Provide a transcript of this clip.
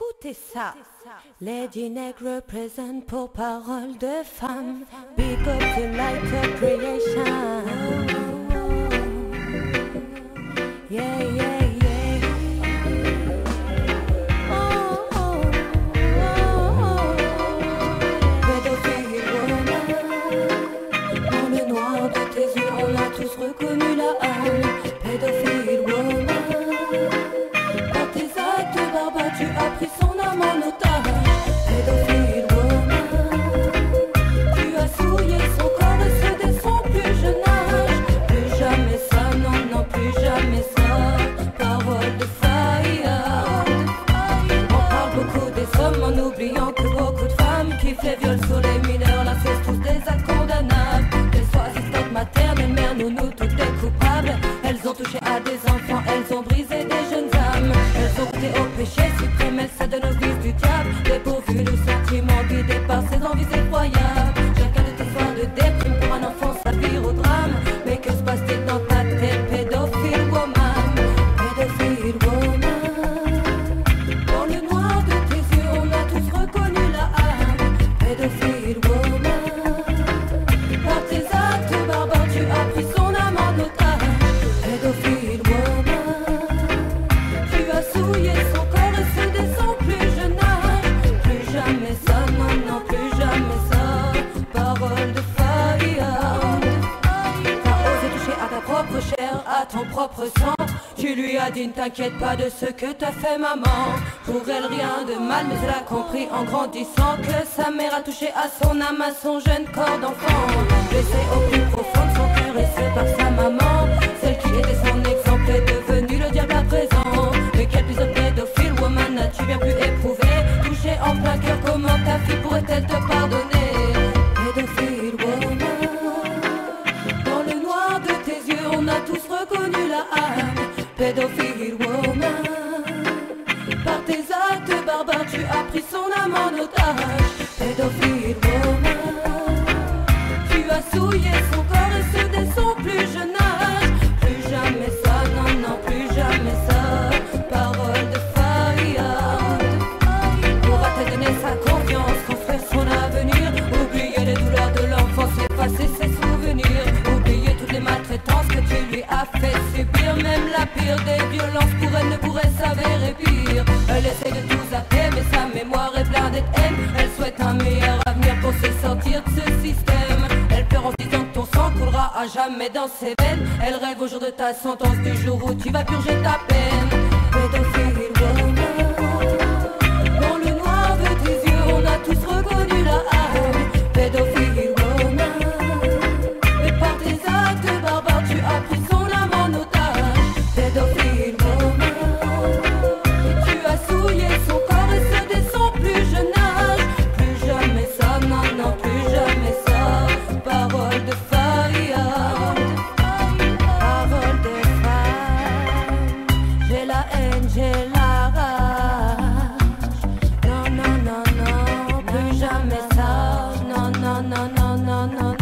Écoutez ça. Lady Neck représente pour parole de femme. Big up to light of creation. Yeah, yeah, yeah. Oh, les sur les mineurs. Là, c'est tous des actes condamnables. Qu'elles soient assistantes maternelles, mères, nounous, toutes des coupables. Elles ont touché à des enfants, elles ont brisé des jeunes âmes. Elles ont goûté au péché suprême, elles se donnent au vice du diable. T'as osé toucher à ta propre chair, à ton propre sang. Tu lui as dit ne t'inquiète pas de ce que t'as fait maman. Pour elle rien de mal, mais elle a compris en grandissant que sa mère a touché à son âme, à son jeune corps d'enfant. Blessé au plus profond de son cœur et c'est par sa maman. Celle qui était son exemple est devenue le diable à présent. Mais quel plus de pédophile woman as-tu bien pu éprouver? Touché en plein cœur, comment ta fille pourrait-elle te Pédophile woman. Par tes actes barbares, tu as pris son âme en otage. Pédophile woman. Tu as souillé son corps et ceux de son plus jeune âge. Plus jamais ça, non, non, plus jamais ça. Parole de fire. Pourra-t-elle donner sa la pire des violences pour elle ne pourrait s'avérer pire. Elle essaie de tout zapper mais sa mémoire est de haine. Elle souhaite un meilleur avenir pour se sortir de ce système. Elle pleure en disant que ton sang coulera à jamais dans ses veines. Elle rêve au jour de ta sentence du jour où tu vas purger ta peine Tu as souillé son corps et se dès son plus jeune âge Plus jamais ça, non non, plus jamais ça Parole de faille Parole de frais J'ai la haine, j'ai la rage Non non non non Plus jamais ça, non non non non non non.